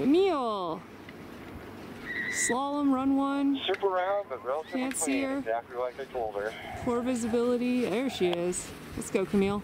Camille! Slalom, run one, Super round, but relatively Can't see her. exactly like I told her. poor visibility. There she is. Let's go, Camille.